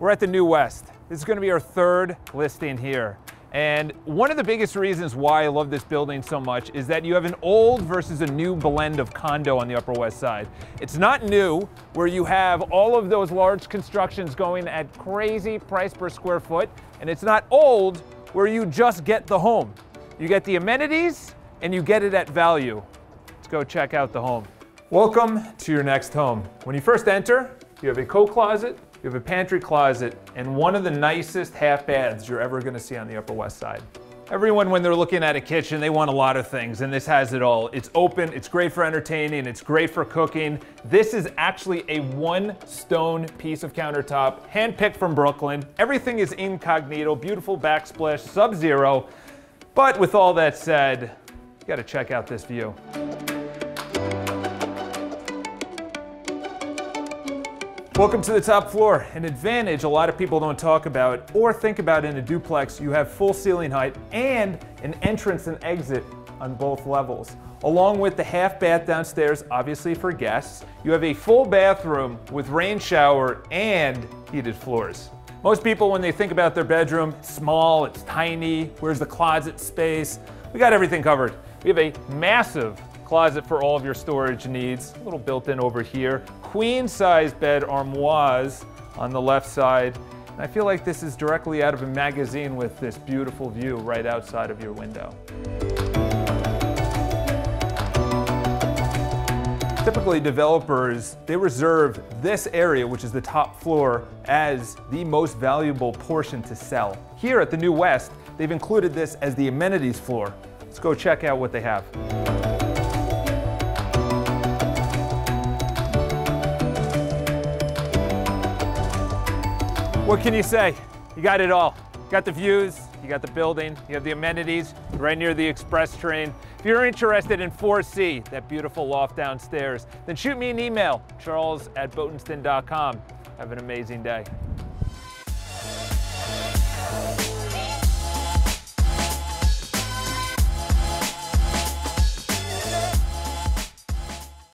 We're at the New West. This is going to be our third listing here. And one of the biggest reasons why I love this building so much is that you have an old versus a new blend of condo on the Upper West Side. It's not new, where you have all of those large constructions going at crazy price per square foot, and it's not old, where you just get the home. You get the amenities, and you get it at value. Let's go check out the home. Welcome to your next home. When you first enter, you have a coat closet, you have a pantry closet, and one of the nicest half baths you're ever gonna see on the Upper West Side. Everyone, when they're looking at a kitchen, they want a lot of things, and this has it all. It's open, it's great for entertaining, it's great for cooking. This is actually a one stone piece of countertop, handpicked from Brooklyn. Everything is incognito, beautiful backsplash, sub-zero. But with all that said, you gotta check out this view. Welcome to the top floor. An advantage a lot of people don't talk about or think about in a duplex, you have full ceiling height and an entrance and exit on both levels. Along with the half bath downstairs, obviously for guests, you have a full bathroom with rain shower and heated floors. Most people, when they think about their bedroom, small, it's tiny, where's the closet space? We got everything covered. We have a massive closet for all of your storage needs, a little built-in over here. Queen size bed armoires on the left side. And I feel like this is directly out of a magazine with this beautiful view right outside of your window. Typically developers, they reserve this area, which is the top floor, as the most valuable portion to sell. Here at the New West, they've included this as the amenities floor. Let's go check out what they have. What can you say? You got it all. You got the views, you got the building, you have the amenities right near the express train. If you're interested in 4C, that beautiful loft downstairs, then shoot me an email, charles at botensten.com. Have an amazing day.